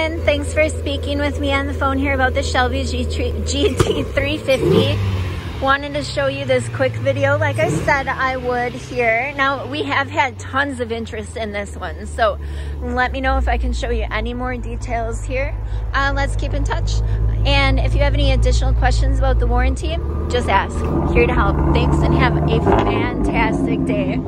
Thanks for speaking with me on the phone here about the Shelby GT350. Wanted to show you this quick video like I said I would here. Now, we have had tons of interest in this one, so let me know if I can show you any more details here. Uh, let's keep in touch. And if you have any additional questions about the warranty, just ask. Here to help. Thanks and have a fantastic day.